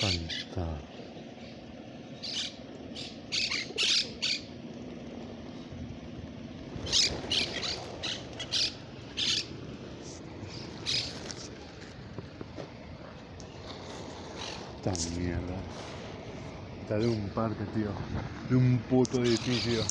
Fantasma. Esta mierda. Está de un parque, tío. De un puto edificio.